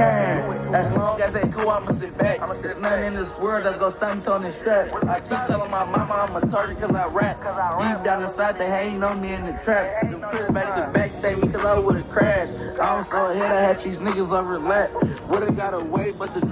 can. As long as they cool, I'ma sit back. There's nothing in this world that's gonna stop me on this strap. I keep telling my mama I'm a target cause I rap. Deep down inside, they hating on me in the trap. Them trips back to back say me cause I would've crashed. I was so ahead, I had these niggas overlap. Would've got away, but the